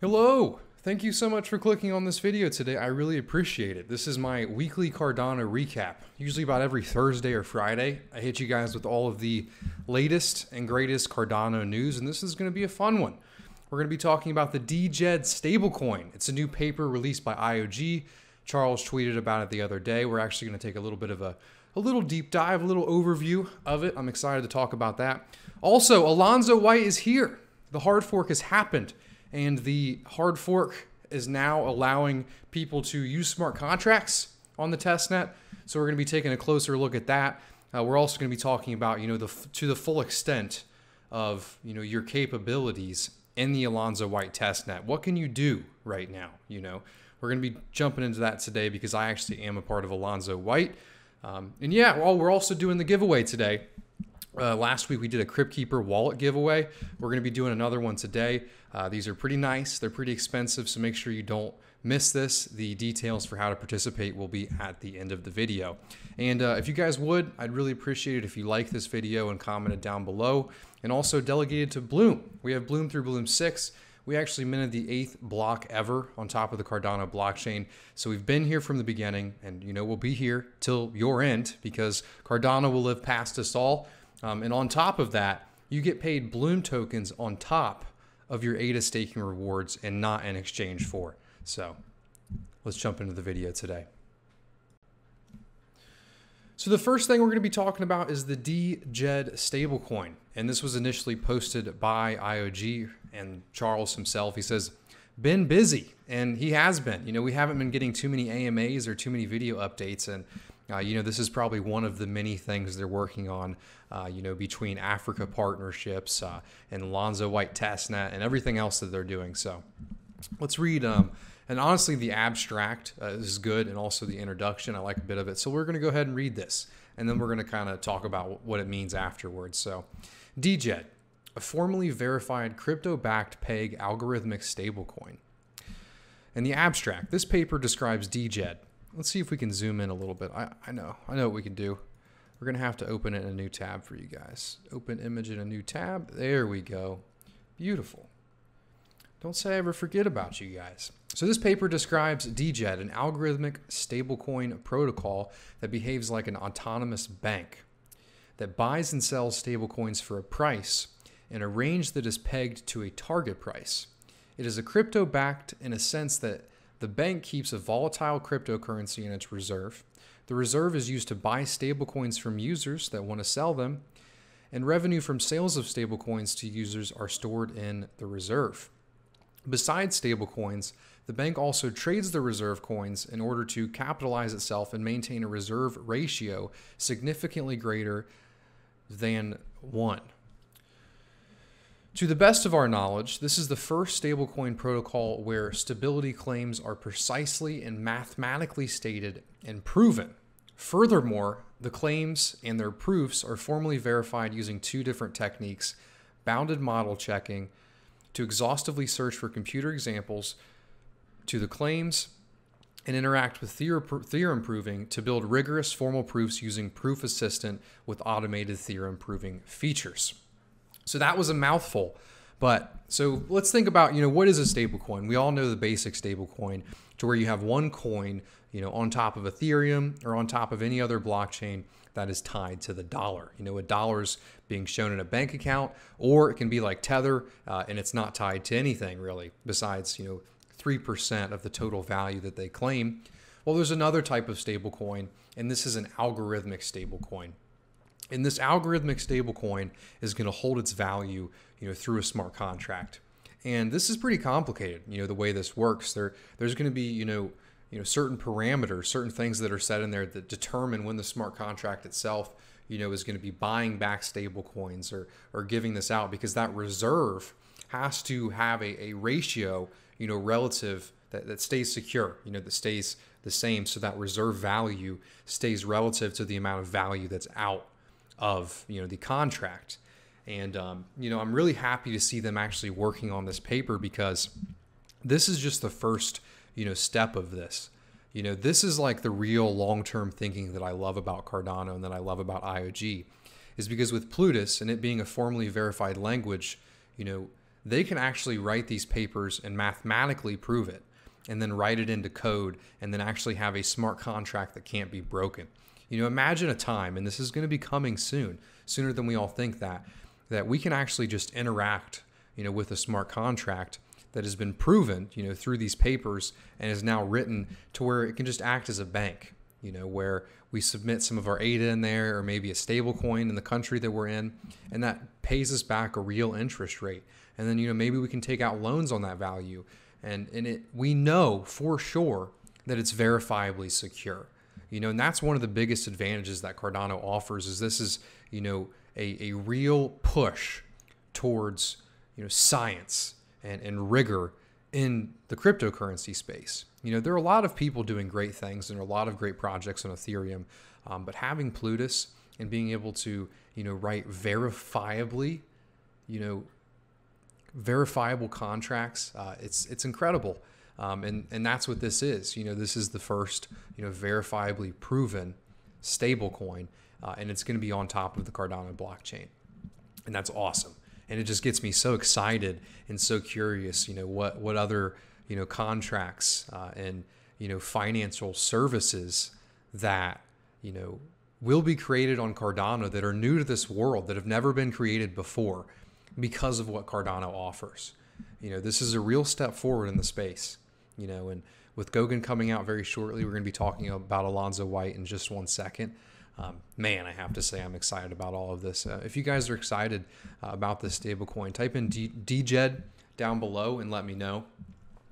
Hello! Thank you so much for clicking on this video today. I really appreciate it. This is my weekly Cardano recap. Usually about every Thursday or Friday, I hit you guys with all of the latest and greatest Cardano news, and this is going to be a fun one. We're going to be talking about the DJED stablecoin. It's a new paper released by IOG. Charles tweeted about it the other day. We're actually going to take a little bit of a, a little deep dive, a little overview of it. I'm excited to talk about that. Also, Alonzo White is here. The hard fork has happened and the hard fork is now allowing people to use smart contracts on the testnet. So we're going to be taking a closer look at that. Uh, we're also going to be talking about, you know, the to the full extent of, you know, your capabilities in the Alonzo White testnet. What can you do right now? You know, we're going to be jumping into that today because I actually am a part of Alonzo White. Um, and yeah, well, we're also doing the giveaway today. Uh, last week we did a KryptKeeper wallet giveaway. We're going to be doing another one today. Uh, these are pretty nice. They're pretty expensive, so make sure you don't miss this. The details for how to participate will be at the end of the video. And uh, if you guys would, I'd really appreciate it if you like this video and commented down below. And also delegated to Bloom. We have Bloom through Bloom 6. We actually minted the eighth block ever on top of the Cardano blockchain. So we've been here from the beginning, and you know we'll be here till your end because Cardano will live past us all. Um, and on top of that, you get paid Bloom tokens on top of your ADA staking rewards and not in exchange for. So let's jump into the video today. So the first thing we're going to be talking about is the DJED stablecoin. And this was initially posted by IOG and Charles himself. He says, been busy and he has been. You know, we haven't been getting too many AMAs or too many video updates and uh, you know, this is probably one of the many things they're working on, uh, you know, between Africa partnerships uh, and Alonzo White Testnet and everything else that they're doing. So let's read. Um, and honestly, the abstract uh, is good, and also the introduction. I like a bit of it. So we're going to go ahead and read this, and then we're going to kind of talk about what it means afterwards. So, DJED, a formally verified crypto-backed peg algorithmic stablecoin. In the abstract, this paper describes DJED, Let's see if we can zoom in a little bit. I, I know, I know what we can do. We're gonna have to open it in a new tab for you guys. Open image in a new tab. There we go. Beautiful. Don't say I ever forget about you guys. So this paper describes DJED, an algorithmic stablecoin protocol that behaves like an autonomous bank that buys and sells stablecoins for a price in a range that is pegged to a target price. It is a crypto backed in a sense that the bank keeps a volatile cryptocurrency in its reserve. The reserve is used to buy stablecoins from users that want to sell them, and revenue from sales of stablecoins to users are stored in the reserve. Besides stablecoins, the bank also trades the reserve coins in order to capitalize itself and maintain a reserve ratio significantly greater than 1. To the best of our knowledge, this is the first stablecoin protocol where stability claims are precisely and mathematically stated and proven. Furthermore, the claims and their proofs are formally verified using two different techniques bounded model checking to exhaustively search for counterexamples to the claims and interactive theorem proving to build rigorous formal proofs using Proof Assistant with automated theorem proving features. So that was a mouthful. But so let's think about, you know, what is a stablecoin? We all know the basic stablecoin to where you have one coin, you know, on top of Ethereum or on top of any other blockchain that is tied to the dollar. You know, a dollar's being shown in a bank account, or it can be like Tether, uh, and it's not tied to anything really besides, you know, 3% of the total value that they claim. Well, there's another type of stablecoin, and this is an algorithmic stablecoin. And this algorithmic stablecoin is going to hold its value, you know, through a smart contract. And this is pretty complicated, you know, the way this works. There, there's going to be, you know, you know, certain parameters, certain things that are set in there that determine when the smart contract itself, you know, is going to be buying back stable coins or or giving this out because that reserve has to have a, a ratio, you know, relative that, that stays secure, you know, that stays the same so that reserve value stays relative to the amount of value that's out of you know the contract. And um, you know, I'm really happy to see them actually working on this paper because this is just the first you know step of this. You know, this is like the real long-term thinking that I love about Cardano and that I love about IOG, is because with Plutus and it being a formally verified language, you know, they can actually write these papers and mathematically prove it and then write it into code and then actually have a smart contract that can't be broken. You know, imagine a time, and this is going to be coming soon, sooner than we all think that, that we can actually just interact, you know, with a smart contract that has been proven, you know, through these papers and is now written to where it can just act as a bank, you know, where we submit some of our ADA in there or maybe a stable coin in the country that we're in, and that pays us back a real interest rate. And then, you know, maybe we can take out loans on that value. And, and it, we know for sure that it's verifiably secure. You know, and that's one of the biggest advantages that Cardano offers is this is, you know, a, a real push towards, you know, science and, and rigor in the cryptocurrency space. You know, there are a lot of people doing great things and a lot of great projects on Ethereum, um, but having Plutus and being able to, you know, write verifiably, you know, verifiable contracts, uh, it's it's incredible. Um, and and that's what this is. You know, this is the first you know verifiably proven stablecoin, uh, and it's going to be on top of the Cardano blockchain, and that's awesome and it just gets me so excited and so curious. You know what what other you know contracts uh, and you know financial services that you know will be created on Cardano that are new to this world that have never been created before because of what Cardano offers. You know, this is a real step forward in the space. You know, and with Goguen coming out very shortly, we're going to be talking about Alonzo White in just one second um, man, I have to say I'm excited about all of this. Uh, if you guys are excited uh, about this stablecoin, type in D- DJED down below and let me know.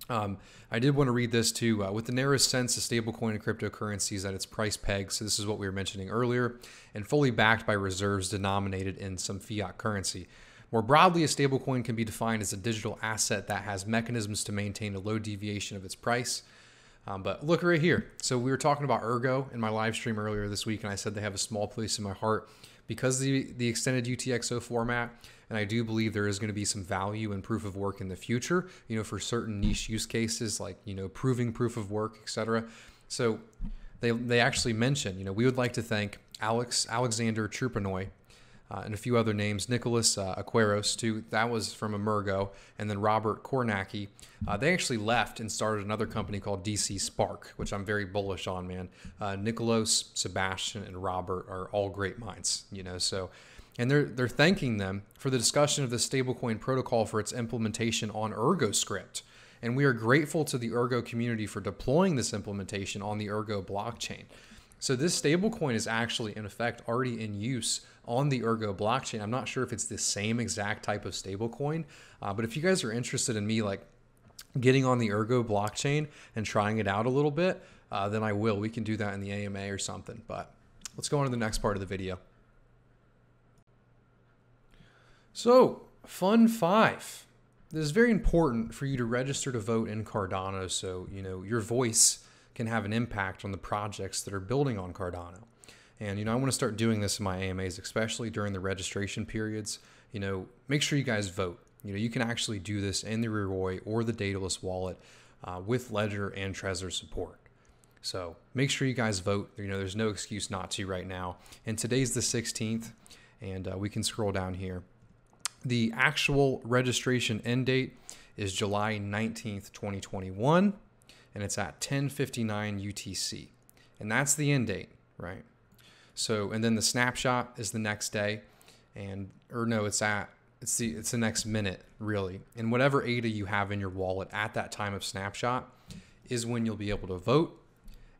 Um, I did want to read this too. Uh, with the narrowest sense of stablecoin and cryptocurrencies at its price peg, so this is what we were mentioning earlier, and fully backed by reserves denominated in some fiat currency. More broadly, a stablecoin can be defined as a digital asset that has mechanisms to maintain a low deviation of its price um, but look right here. So we were talking about Ergo in my live stream earlier this week, and I said they have a small place in my heart because the the extended UTXO format. And I do believe there is going to be some value in proof of work in the future, you know, for certain niche use cases like you know proving proof of work, etc. So they they actually mention, you know, we would like to thank Alex Alexander Chepurnoy uh, and a few other names. Nicholas uh, Arqueros, too, that was from Emurgo, and then Robert Kornacki. Uh, they actually left and started another company called DC Spark, which I'm very bullish on, man. Uh, Nicholas, Sebastian, and Robert are all great minds, you know, so. And they're, they're thanking them for the discussion of the stablecoin protocol for its implementation on ErgoScript. And we are grateful to the Ergo community for deploying this implementation on the Ergo blockchain. So this stablecoin is actually in effect already in use on the Ergo blockchain. I'm not sure if it's the same exact type of stablecoin, uh, but if you guys are interested in me like getting on the Ergo blockchain and trying it out a little bit, uh, then I will. We can do that in the AMA or something. But let's go on to the next part of the video. So, fun five. This is very important for you to register to vote in Cardano so you know your voice can have an impact on the projects that are building on Cardano. And you know, I want to start doing this in my AMAs, especially during the registration periods. You know, make sure you guys vote. You know, you can actually do this in the Yoroi or the Daedalus wallet uh, with Ledger and Trezor support. So make sure you guys vote. You know, there's no excuse not to right now. And today's the 16th, and uh, we can scroll down here. The actual registration end date is July 19th, 2021 and it's at 10:59 UTC. And that's the end date, right? So, and then the snapshot is the next day and or no, it's at it's the it's the next minute really. And whatever ADA you have in your wallet at that time of snapshot is when you'll be able to vote.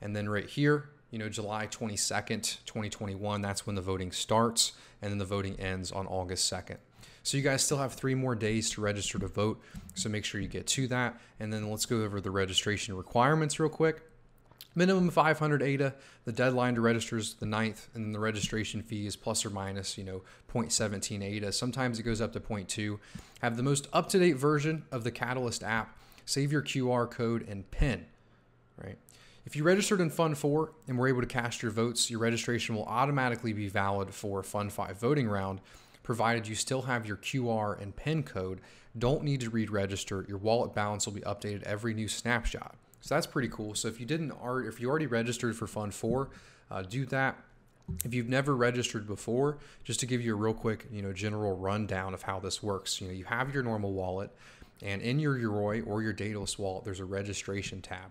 And then right here, you know, July 22nd, 2021, that's when the voting starts and then the voting ends on August 2nd. So you guys still have three more days to register to vote. So make sure you get to that. And then let's go over the registration requirements real quick. Minimum 500 ADA. The deadline to register is the 9th, and the registration fee is plus or minus, you know, 0.17 ADA. Sometimes it goes up to 0.2. Have the most up-to-date version of the Catalyst app. Save your QR code and PIN, right? If you registered in Fund 4 and were able to cast your votes, your registration will automatically be valid for Fund 5 voting round provided you still have your QR and PIN code. Don't need to re register. Your wallet balance will be updated every new snapshot. So that's pretty cool. So if you didn't, art, if you already registered for Fund 4, uh, do that. if you've never registered before, just to give you a real quick, you know, general rundown of how this works. You know, you have your normal wallet, and in your Yoroi or your Daedalus wallet, there's a registration tab.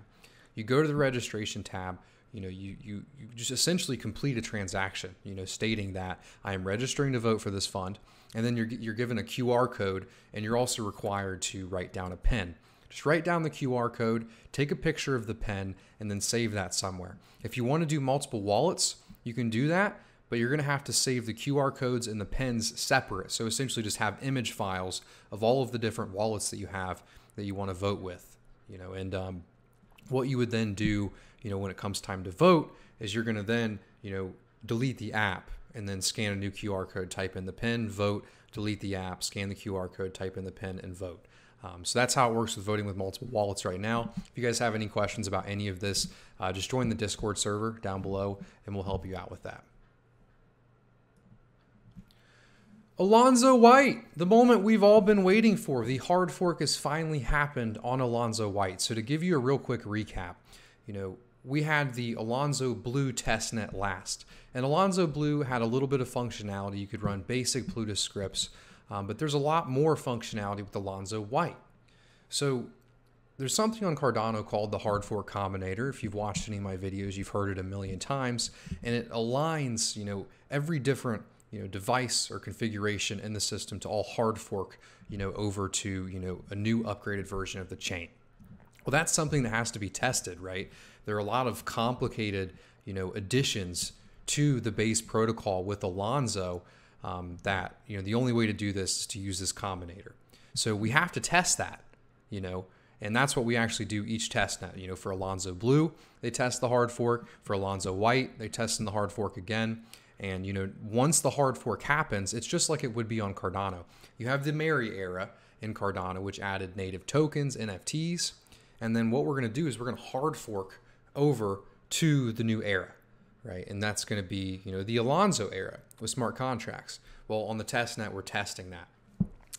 You go to the registration tab. You know, you, you you just essentially complete a transaction. You know, stating that I am registering to vote for this fund, and then you're you're given a QR code, and you're also required to write down a PIN. Just write down the QR code, take a picture of the pen, and then save that somewhere. If you want to do multiple wallets, you can do that, but you're going to have to save the QR codes and the pens separate. So essentially, just have image files of all of the different wallets that you have that you want to vote with. You know, and um, what you would then do, you know, when it comes time to vote, is you're going to then, you know, delete the app and then scan a new QR code, type in the pin, vote, delete the app, scan the QR code, type in the pin, and vote. Um, so that's how it works with voting with multiple wallets right now. If you guys have any questions about any of this, uh, just join the Discord server down below and we'll help you out with that. Alonzo White, the moment we've all been waiting for. The hard fork has finally happened on Alonzo White. So to give you a real quick recap, you know, we had the Alonzo Blue testnet last. And Alonzo Blue had a little bit of functionality. You could run basic Plutus scripts um, but there's a lot more functionality with Alonzo White. So there's something on Cardano called the hard fork combinator. If you've watched any of my videos, you've heard it a million times, and it aligns, you know, every different you know device or configuration in the system to all hard fork, you know, over to you know a new upgraded version of the chain. Well, that's something that has to be tested, right? There are a lot of complicated, you know, additions to the base protocol with Alonzo um, that you know the only way to do this is to use this combinator. So we have to test that, you know, and that's what we actually do each test net. You know, for Alonzo Blue, they test the hard fork. For Alonzo White, they test in the hard fork again. And you know, once the hard fork happens, it's just like it would be on Cardano. You have the Mary era in Cardano, which added native tokens, NFTs, and then what we're going to do is we're going to hard fork over to the new era right? And that's going to be, you know, the Alonzo era with smart contracts. Well, on the test net, we're testing that.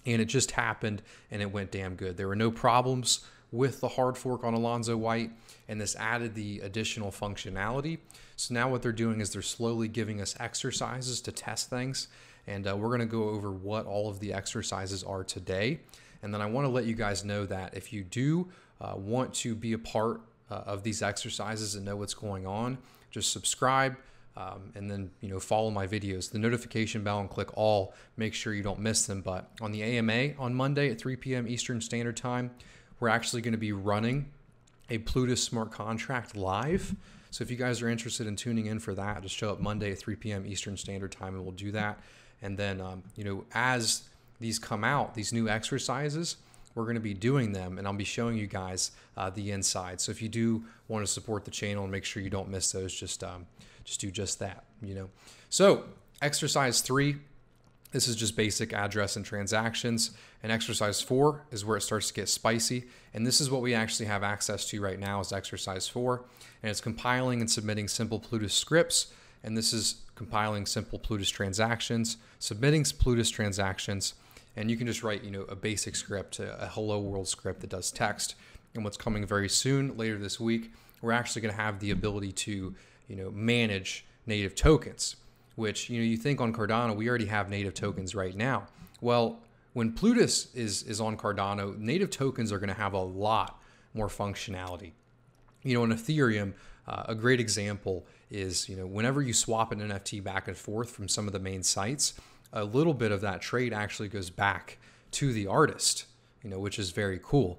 And it just happened and it went damn good. There were no problems with the hard fork on Alonzo White, and this added the additional functionality. So now what they're doing is they're slowly giving us exercises to test things. And uh, we're going to go over what all of the exercises are today. And then I want to let you guys know that if you do uh, want to be a part uh, of these exercises and know what's going on, just subscribe um, and then you know follow my videos. The notification bell and click all make sure you don't miss them. But on the ama on monday at 3 p.m eastern standard time we're actually going to be running a plutus smart contract live. So if you guys are interested in tuning in for that just show up monday at 3 p.m eastern standard time and we'll do that. And then um, you know as these come out these new exercises we're going to be doing them and I'll be showing you guys uh, the inside. So if you do want to support the channel and make sure you don't miss those, just um, just do just that, you know. So exercise three, this is just basic address and transactions. And exercise four is where it starts to get spicy. And this is what we actually have access to right now is exercise four. And it's compiling and submitting simple Plutus scripts. And this is compiling simple Plutus transactions, submitting Plutus transactions, and you can just write, you know, a basic script, a, hello world script that does text. And what's coming very soon, later this week, we're actually going to have the ability to, you know, manage native tokens, which, you know, you think on Cardano, we already have native tokens right now. Well, when Plutus is, is on Cardano, native tokens are going to have a lot more functionality. You know, in Ethereum, uh, a great example is, you know, whenever you swap an NFT back and forth from some of the main sites, a little bit of that trade actually goes back to the artist, you know, which is very cool.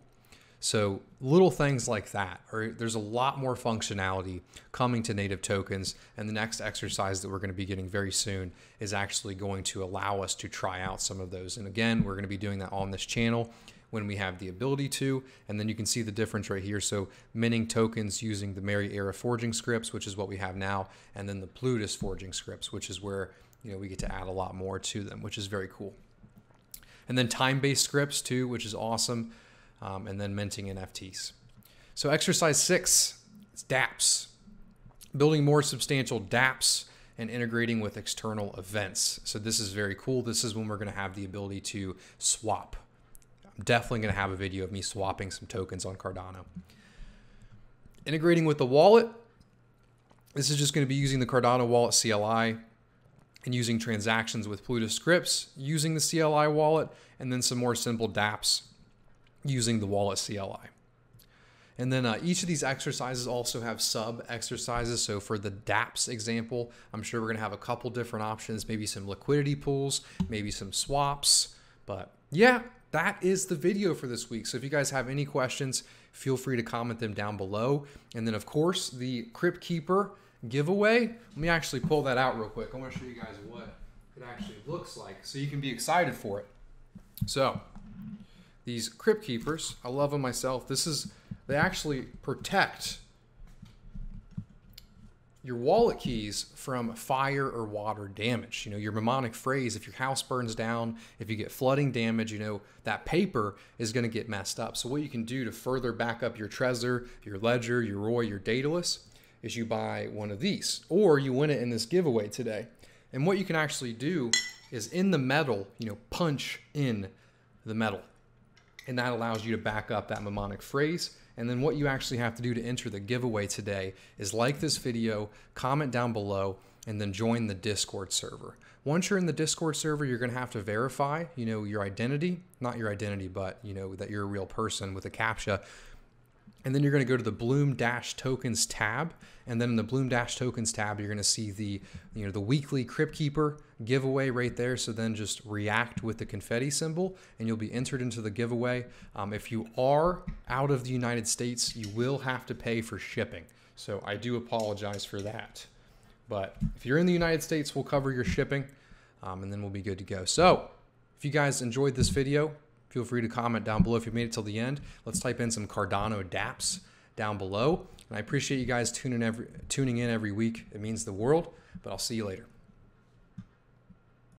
So little things like that, or there's a lot more functionality coming to native tokens. And the next exercise that we're going to be getting very soon is actually going to allow us to try out some of those. And again, we're going to be doing that on this channel when we have the ability to. And then you can see the difference right here. So minting tokens using the Mary era forging scripts, which is what we have now, and then the Plutus forging scripts, which is where you know, we get to add a lot more to them, which is very cool. And then time-based scripts too, which is awesome. Um, and then minting NFTs. So exercise six, it's dApps. Building more substantial dApps and integrating with external events. So this is very cool. This is when we're going to have the ability to swap. I'm definitely going to have a video of me swapping some tokens on Cardano. Integrating with the wallet, This is just going to be using the Cardano wallet CLI and using transactions with Plutus scripts using the CLI wallet, and then some more simple dApps using the wallet CLI. And then uh, each of these exercises also have sub exercises. So for the dApps example, I'm sure we're going to have a couple different options, maybe some liquidity pools, maybe some swaps. But yeah, that is the video for this week. So if you guys have any questions, feel free to comment them down below. And then, of course, the Crypt Keeper giveaway. Let me actually pull that out real quick. I want to show you guys what it actually looks like so you can be excited for it. So, these Crypt Keepers, I love them myself. This is, they actually protect your wallet keys from fire or water damage. You know, your mnemonic phrase, if your house burns down, if you get flooding damage, you know, that paper is going to get messed up. So what you can do to further back up your Trezor, your Ledger, your Yoroi, your Daedalus is you buy one of these or you win it in this giveaway today. And what you can actually do is in the metal, you know, punch in the metal. And that allows you to back up that mnemonic phrase and then what you actually have to do to enter the giveaway today is like this video, comment down below, and then join the Discord server. Once you're in the Discord server, you're going to have to verify, you know, your identity, not your identity, but you know that you're a real person with a captcha. And then you're going to go to the Bloom Dash Tokens tab. And then in the Bloom Dash Tokens tab, you're going to see the, you know, the weekly Crypt Keeper giveaway right there. So then just react with the confetti symbol and you'll be entered into the giveaway. Um, if you are out of the United States, you will have to pay for shipping. So I do apologize for that. But if you're in the United States, we'll cover your shipping um, and then we'll be good to go. So if you guys enjoyed this video, feel free to comment down below if you made it till the end. Let's type in some Cardano dApps down below. And I appreciate you guys tuning every tuning in every week. It means the world. But I'll see you later.